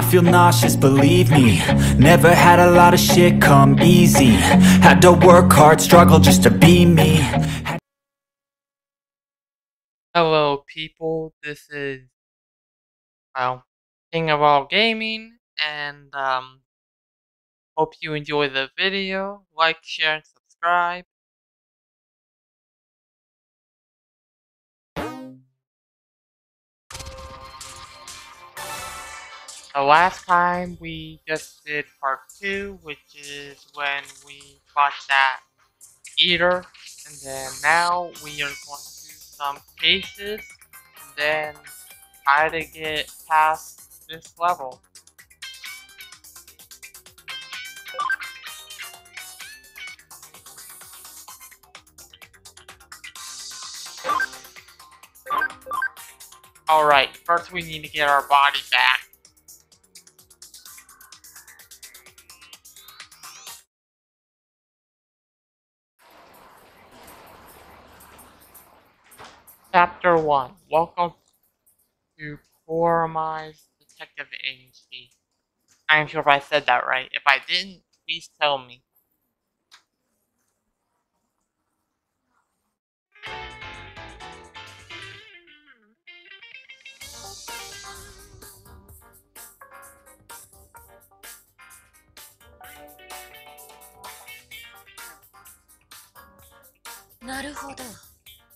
I feel nauseous, believe me Never had a lot of shit come easy Had to work hard, struggle just to be me Hello, people. This is, well, King of All Gaming, and, um, hope you enjoy the video. Like, share, and subscribe. The last time we just did part 2, which is when we fought that eater, and then now we are going to do some cases, and then try to get past this level. Alright, first we need to get our body back. Chapter 1 Welcome to Coromai's Detective Agency. I am sure if I said that right. If I didn't, please tell me.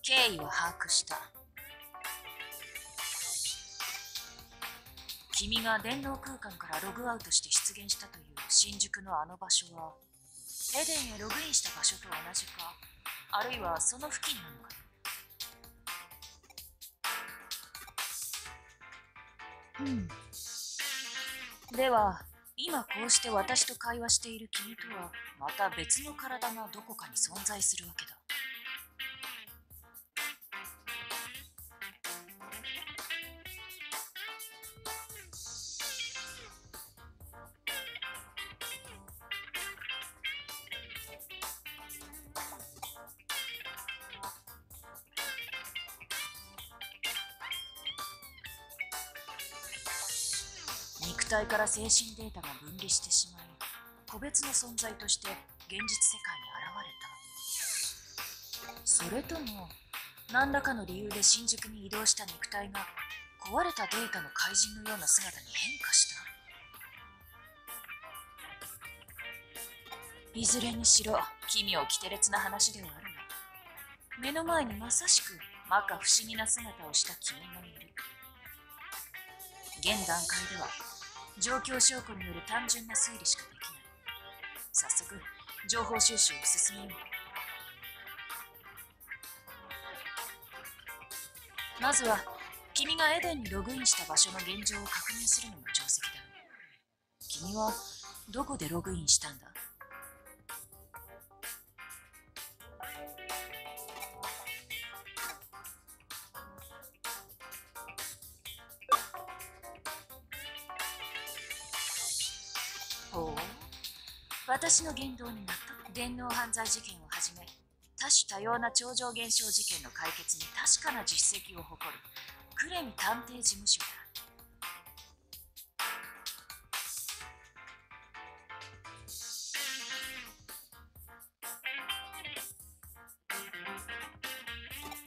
経緯は把握した。君が電脳空間からログアウトして出現したという新宿のあの場所はエデンへログインした場所と同じかあるいはその付近なのか。うん。では今こうして私と会話している君とはまた別の体がどこかに存在するわけだ。肉体から精神データが分離してしまい個別の存在として現実世界に現れた。それとも何らかの理由で新宿に移動した肉体が壊れたデータの怪人のような姿に変化した。いずれにしろ奇妙奇天烈な話ではあるが目の前にまさしく摩訶不思議な姿をした君がいる。現段階では状況証拠による単純な推理しかできない。早速情報収集を進めよう。まずは君がエデンにログインした場所の現状を確認するのも定石だ。君はどこでログインしたんだ？私の言動に納得。電脳犯罪事件をはじめ多種多様な超常現象事件の解決に確かな実績を誇るクレミ探偵事務所だ。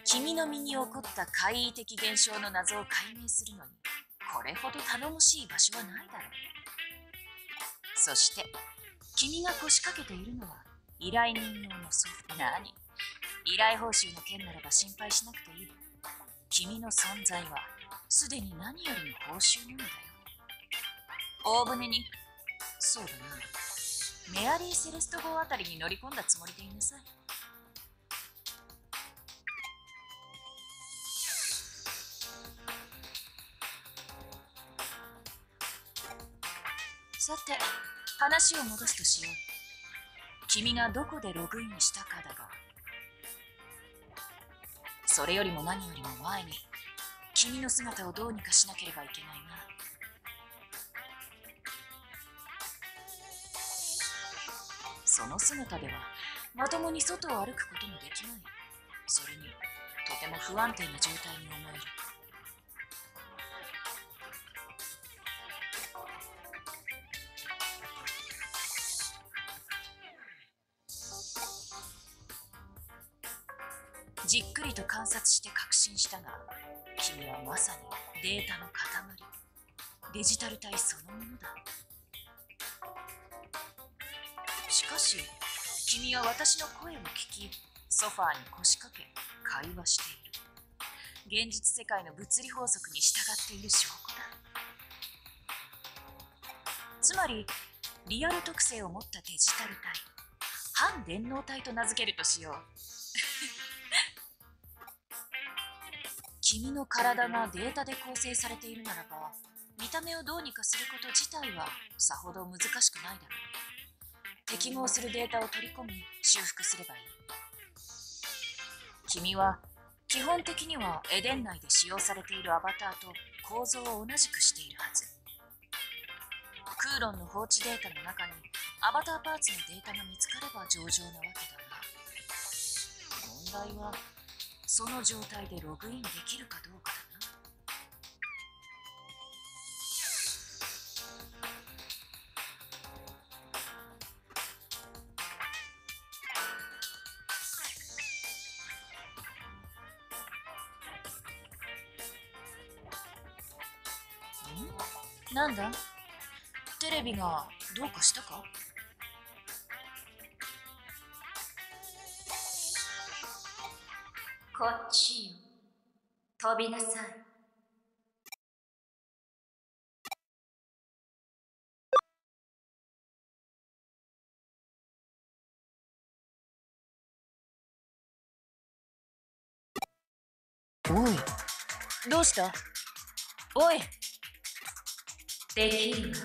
君の身に起こった怪異的現象の謎を解明するのにこれほど頼もしい場所はないだろう。そして君が腰掛けているのは依頼人用のソフト。何？依頼報酬の件ならば心配しなくていい。君の存在はすでに何よりも報酬なのだよ。大船に？そうだな。メアリー・セレスト号あたりに乗り込んだつもりでいなさい。さて話を戻すとしよう。君がどこでログインしたかだが。それよりも何よりも前に君の姿をどうにかしなければいけないな。その姿ではまともに外を歩くこともできない。それにとても不安定な状態に思える。観察して確信したが君はまさにデータの塊。デジタル体そのものだ。しかし君は私の声を聞きソファーに腰掛け会話している。現実世界の物理法則に従っている証拠だ。つまりリアル特性を持ったデジタル体。反電脳体と名付けるとしよう。君の体がデータで構成されているならば見た目をどうにかすること自体はさほど難しくないだろう。適合するデータを取り込み修復すればいい。君は基本的にはエデン内で使用されているアバターと構造を同じくしているはず。クーロンの放置データの中にアバターパーツのデータが見つかれば上々なわけだが問題はその状態でログインできるかどうかだな。ん？なんだ？テレビがどうかしたか？こっちよ。飛びなさい。おい。どうした？おい。できるの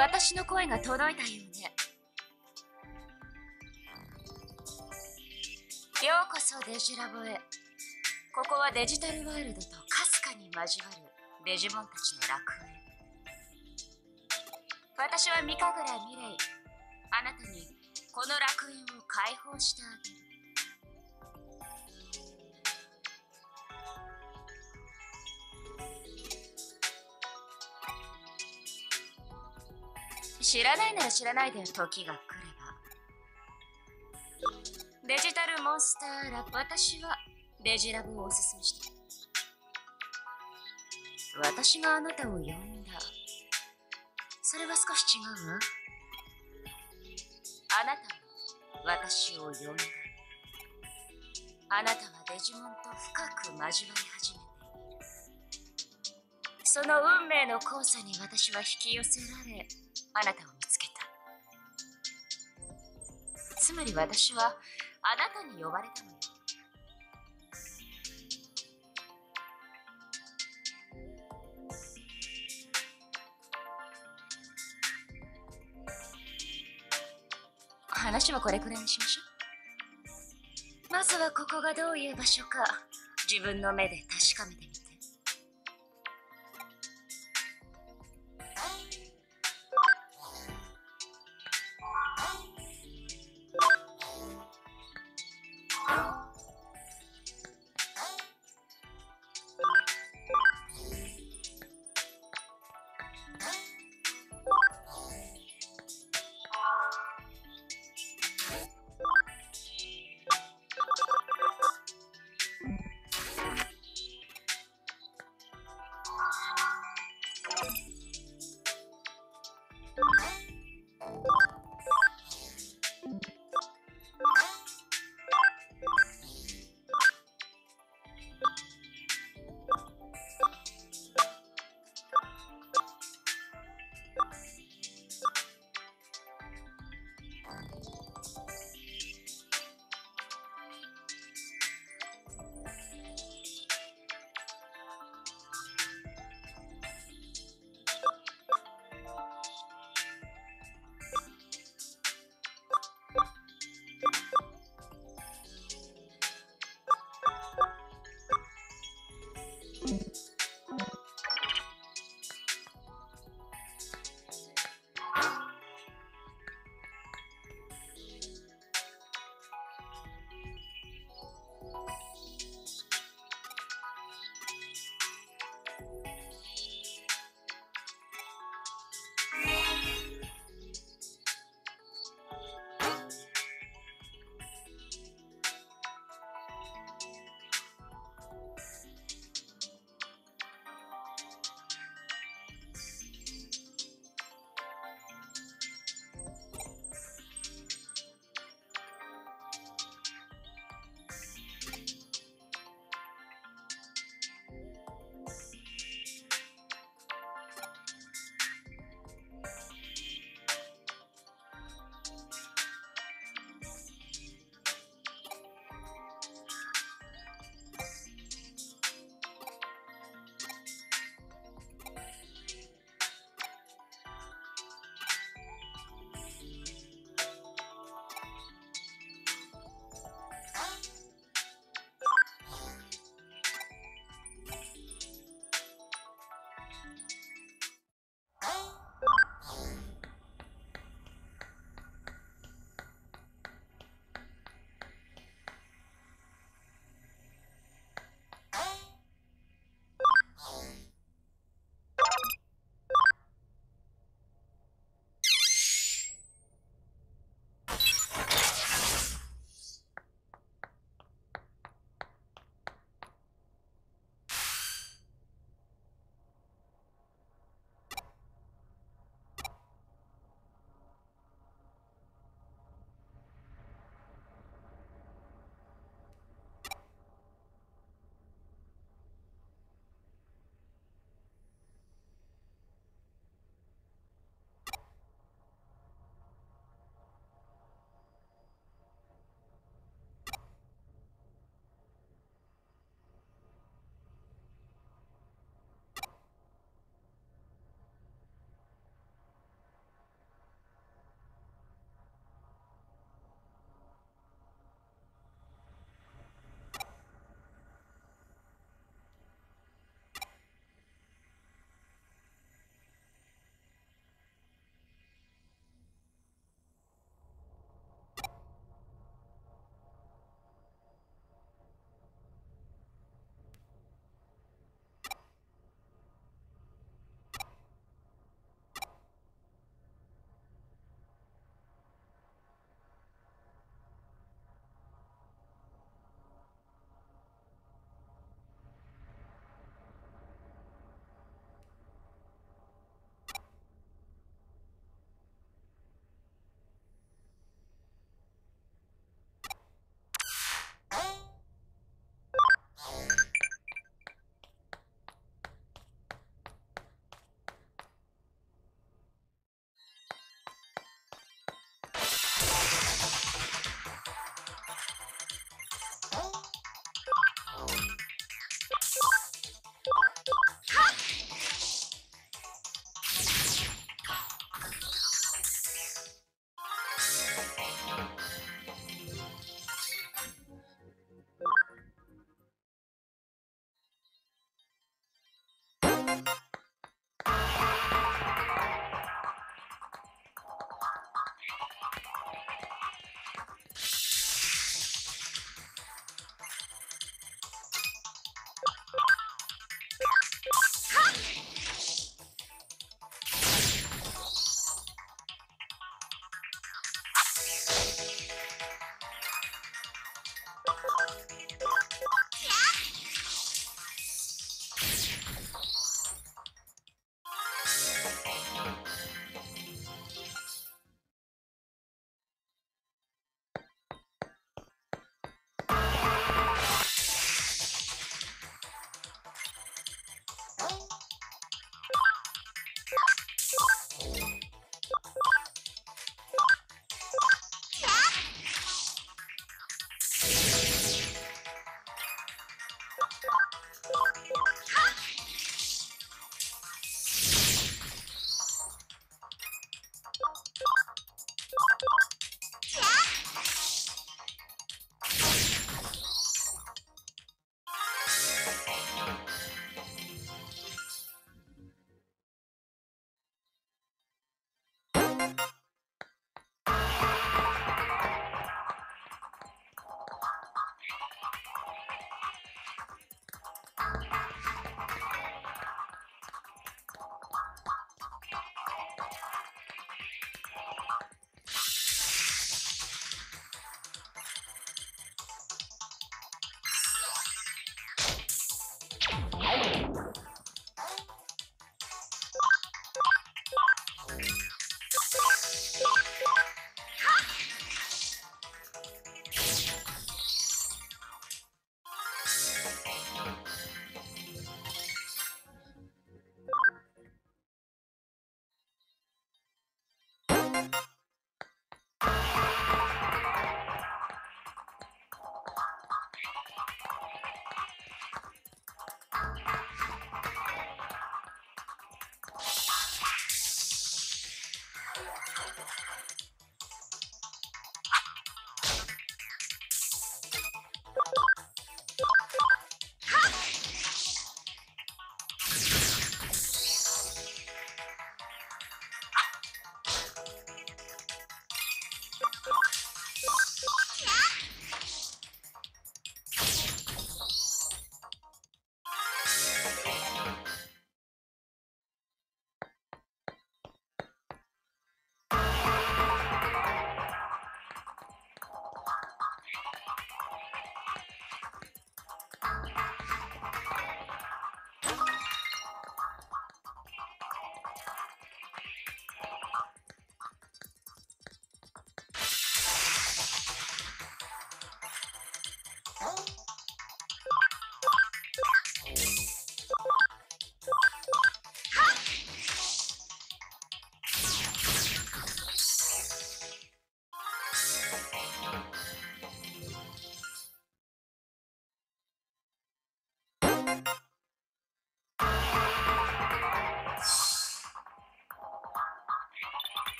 私の声が届いたようねようこそデジラボへ。ここはデジタルワールドとかすかに交わるデジモンたちの楽園。私は三神楽ミレイあなたにこの楽園を解放してあげる。知らないなら知らないで時が来れば。デジタルモンスターラ私はデジラブをおすすめして私があなたを呼んだ。それは少し違うわ。あなたは私を呼んだ。あなたはデジモンと深く交わり始めている。その運命の交差に私は引き寄せられあなたを見つけた。つまり私はあなたに呼ばれたのよ。話はこれくらいにしましょう。まずはここがどういう場所か。自分の目で確かめてみて。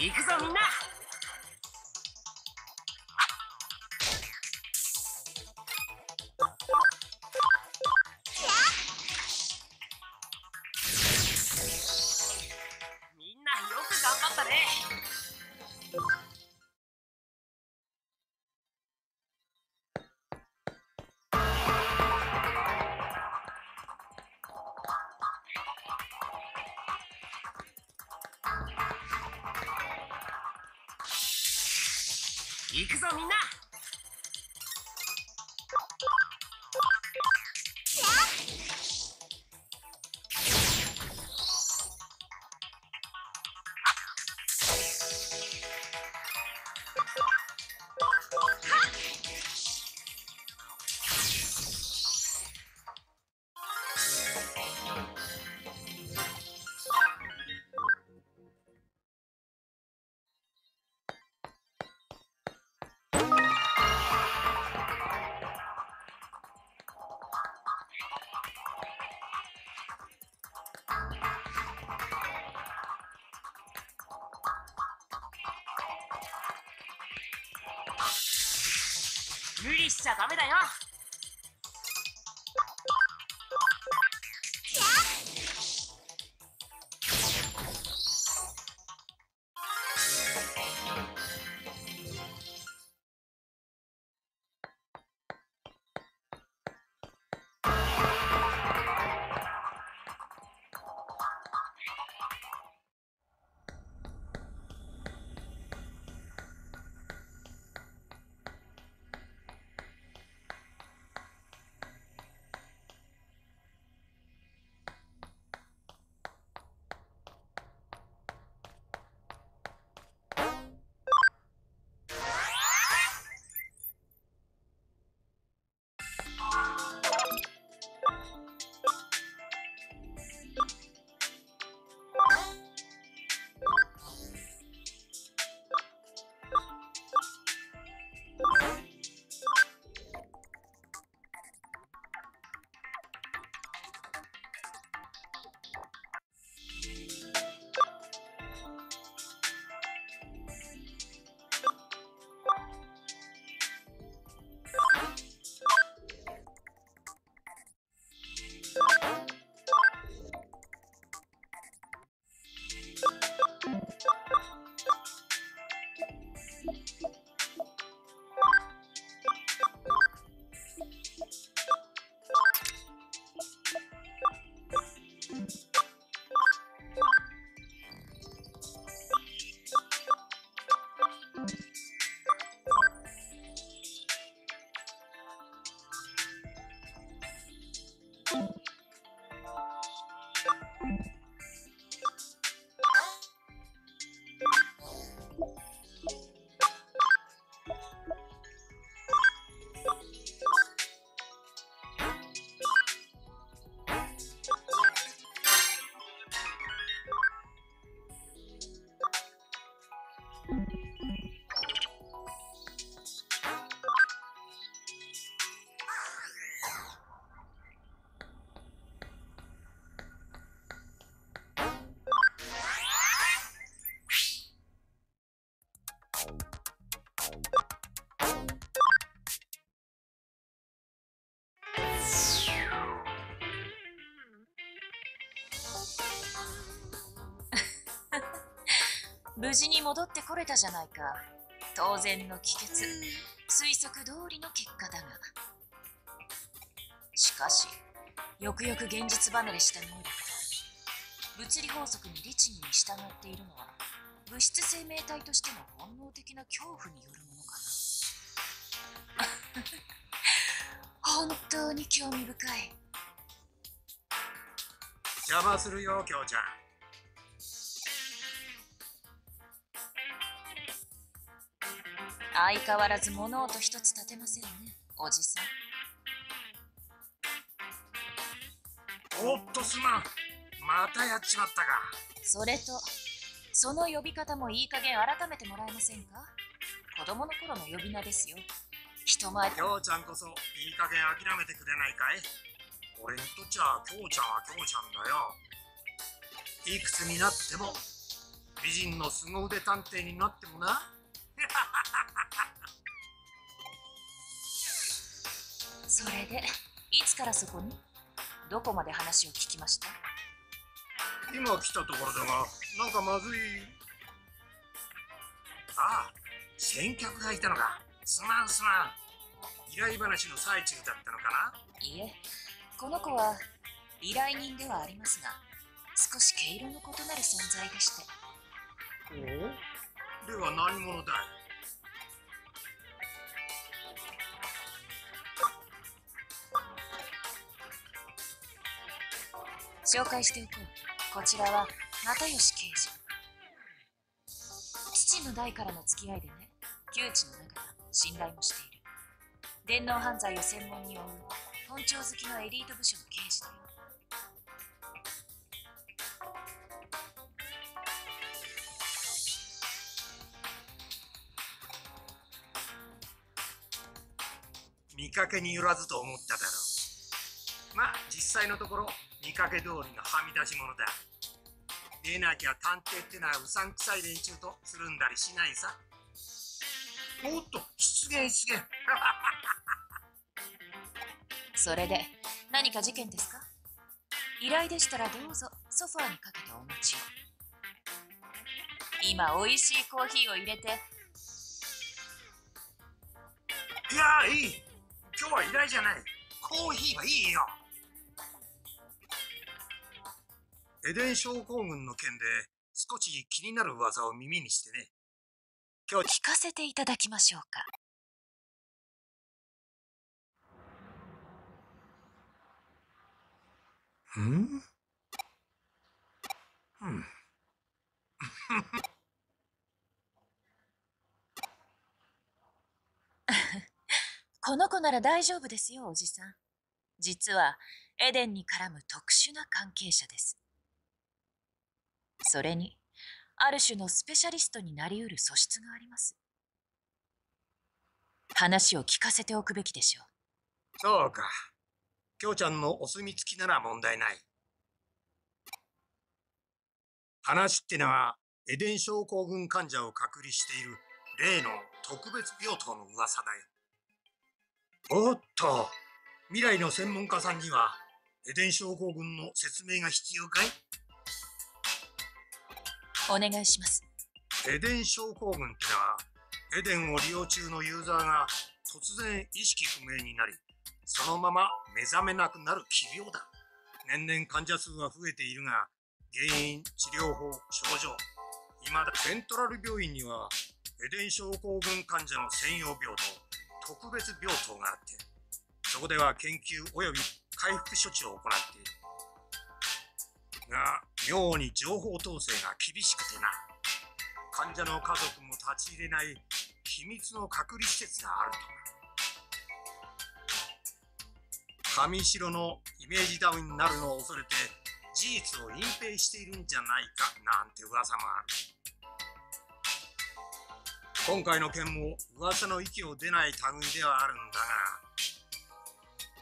行くぞみんなしちゃダメだよ。無事に戻ってこれたじゃないか。当然の帰結。推測通りの結果だが。しかしよくよく現実離れした能力だ物理法則に律儀に従っているのは物質生命体としての本能的な恐怖によるものかな。本当に興味深い。邪魔するよ京ちゃん。相変わらず物音一つ立てませんねおじさん。おっとすまん。またやっちまったか。それとその呼び方もいい加減改めてもらえませんか？子供の頃の呼び名ですよ。人前で。京ちゃんこそいい加減諦めてくれないかい？俺にとっちゃ京ちゃんは京ちゃんだよ。いくつになっても美人の凄腕探偵になってもなそれでいつからそこに？どこまで話を聞きました？今来たところだがなんかまずい。ああ先客がいたのか。すまんすまん。依頼話の最中だったのかな。いいえこの子は依頼人ではありますが少し毛色の異なる存在でしてでは何者だい紹介しておこう。こちらは又吉刑事。父の代からの付き合いでね旧知の仲だ信頼もしている。電脳犯罪を専門に追う本庁好きのエリート部署の刑事だよかけによらずと思っただろう。まあ実際のところ見かけ通りのはみ出し者だ。出なきゃ探偵ってのはうさんくさい連中とつるんだりしないさ。おっと出現出現それで何か事件ですか？依頼でしたらどうぞソファーにかけてお待ちを。今美味しいコーヒーを入れて。いやいい今日は依頼じゃない。コーヒーはいいよ。エデン症候群の件で少し気になる噂を耳にしてね。今日聞かせていただきましょうか。うん？うん この子なら大丈夫ですよおじさん。実はエデンに絡む特殊な関係者です。それにある種のスペシャリストになりうる素質があります。話を聞かせておくべきでしょう。そうか。京ちゃんのお墨付きなら問題ない。話ってのはエデン症候群患者を隔離している例の特別病棟の噂だよ。おっと。未来の専門家さんにはエデン症候群の説明が必要かい？お願いします。エデン症候群ってのはエデンを利用中のユーザーが突然意識不明になりそのまま目覚めなくなる奇病だ。年々患者数は増えているが原因治療法症状。いまだセントラル病院にはエデン症候群患者の専用病棟特別病棟があってそこでは研究及び回復処置を行っている。が妙に情報統制が厳しくてな患者の家族も立ち入れない秘密の隔離施設があるとな。上白のイメージダウンになるのを恐れて事実を隠蔽しているんじゃないかなんて噂もある。今回の件も噂の息を出ない類ではあるんだが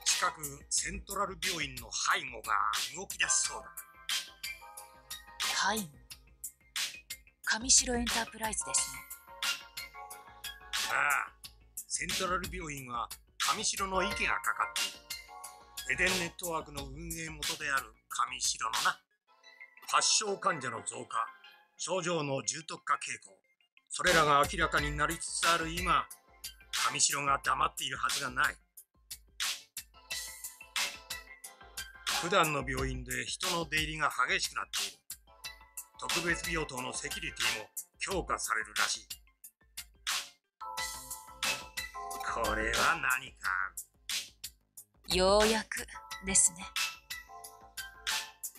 近くセントラル病院の背後が動き出しそうだ。はい上白エンタープライズですね。ああセントラル病院は上白の息がかかっている。エデンネットワークの運営元である上白のな。発症患者の増加症状の重篤化傾向それらが明らかになりつつある今上白が黙っているはずがない。普段の病院で人の出入りが激しくなっている。特別病棟のセキュリティも強化されるらしい。これは何か？ようやくですね。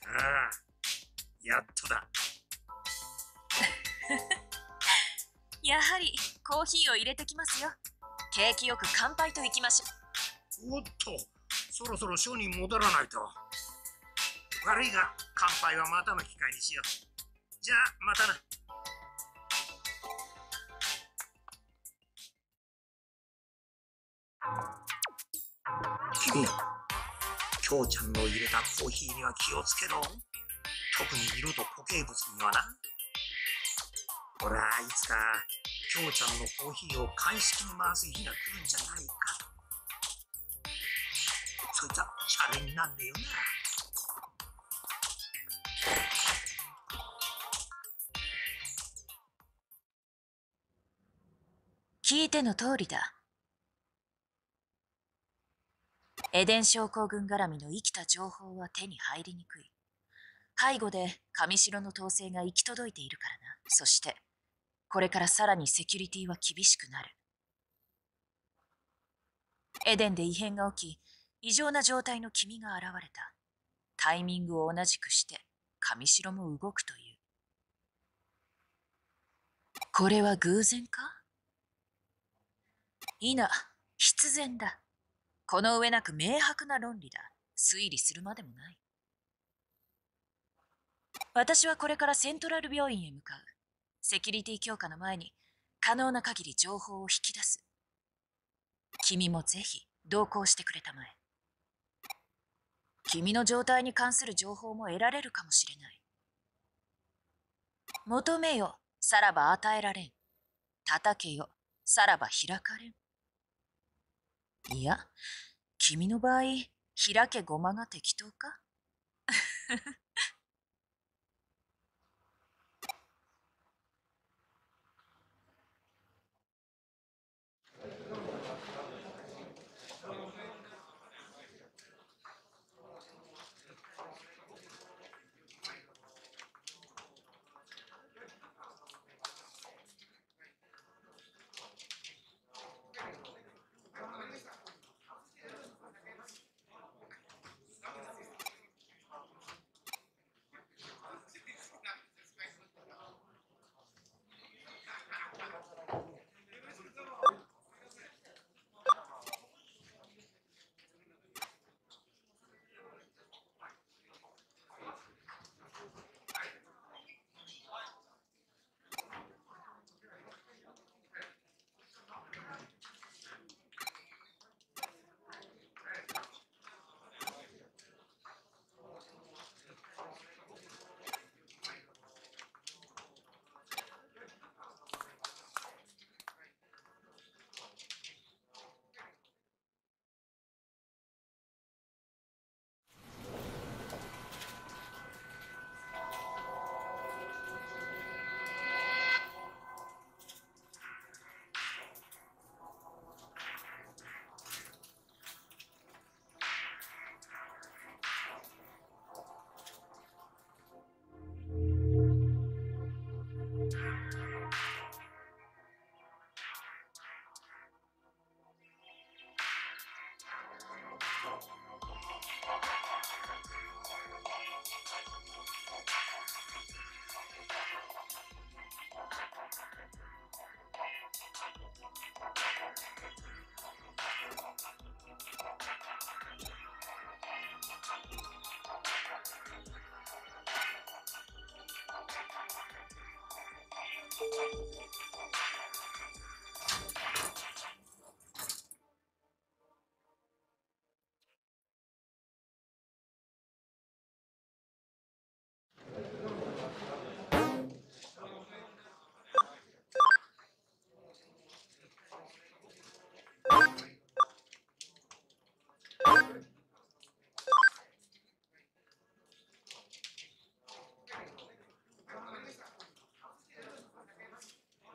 ああやっとだ やはりコーヒーを入れてきますよ。景気よく乾杯といきましょおっとそろそろショーに戻らないと。悪いが乾杯はまたの機会にしよう。じゃあまたな。君京ちゃんの入れたコーヒーには気をつけろ。特に色と固形物にはなほら、いつか、きょうちゃんのコーヒーを鑑識に回す日が来るんじゃないか。そいつはシャレになんねえよな。聞いての通りだ。エデン症候群絡みの生きた情報は手に入りにくい。背後で上城の統制が行き届いているからな。そして、これからさらにセキュリティは厳しくなる。エデンで異変が起き、異常な状態の君が現れた。タイミングを同じくして、上城も動くという。これは偶然か？いな、必然だ。この上なく明白な論理だ。推理するまでもない。私はこれからセントラル病院へ向かう。セキュリティ強化の前に可能な限り情報を引き出す。君もぜひ同行してくれたまえ。君の状態に関する情報も得られるかもしれない。求めよ、さらば与えられん。叩けよ、さらば開かれん。いや、君の場合、開けごまが適当か？